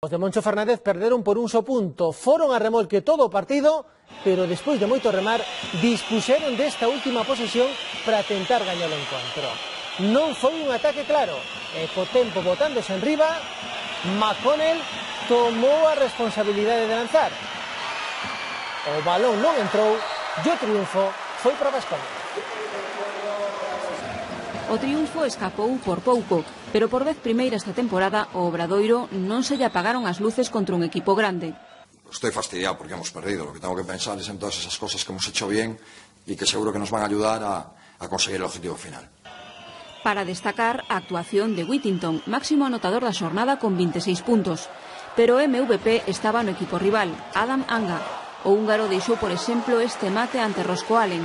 Os de Moncho Fernández perderon por un só punto, foron a remolque todo o partido, pero despois de moito remar, dispuxeron desta última posesión para tentar gañar o encontro. Non foi un ataque claro, e co tempo botándose en riba, McConnell tomou a responsabilidade de lanzar. O balón non entrou, e o triunfo foi para Vasconia. O triunfo escapou por pouco, pero por vez primeira esta temporada o Obradoiro non se lle apagaron as luces contra un equipo grande. Estoy fastidiado porque hemos perdido, lo que tengo que pensar es en todas esas cosas que hemos hecho bien y que seguro que nos van a ayudar a, a conseguir el objetivo final. Para destacar a actuación de Whittington, máximo anotador da xornada con 26 puntos. Pero MVP estaba no equipo rival, Adam Anga. O húngaro deixou, por exemplo, este mate ante Roscoe Allen,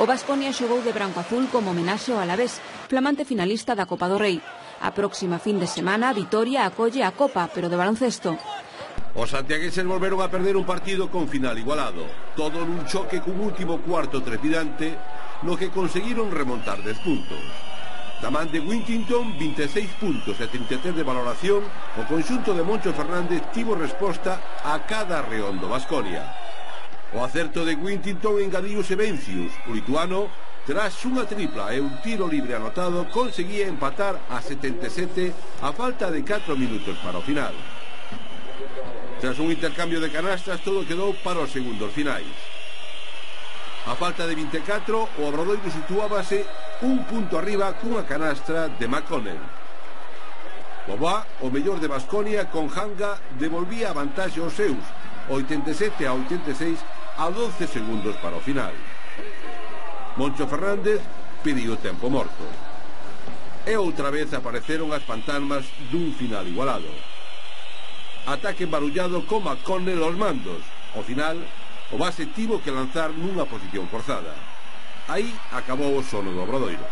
O Vasconia xogou de branco azul como homenaxe ao Alavés, flamante finalista da Copa do Rei. A próxima fin de semana, Vitoria acolle a Copa, pero de baloncesto. Os santiagueses volveron a perder un partido con final igualado, todo nun choque cun último cuarto trepidante no que conseguiron remontar 10 puntos. Da man de Wintington, 26 puntos e 33 de valoración, o conxunto de Moncho Fernández tivo resposta a cada reondo Vasconia. O acerto de Wintington engadiuse Vencius, o lituano, tras unha tripla e un tiro libre anotado, conseguía empatar a 77 a falta de 4 minutos para o final. Tras un intercambio de canastas, todo quedou para os segundos finais. A falta de 24, o Obradoiro situábase un punto arriba cunha canastra de McConnell. Bobá, o mellor de Basconia, con Hanga, devolvía a vantaxe aos seus, 87 a 86 a 12 segundos para o final. Moncho Fernández pediu tempo morto. E outra vez apareceron as fantasmas dun final igualado. Ataque embarullado con McConnell aos mandos. Ao final, o base tivo que lanzar nunha posición forzada. Aí acabou o sono do Obradoiro.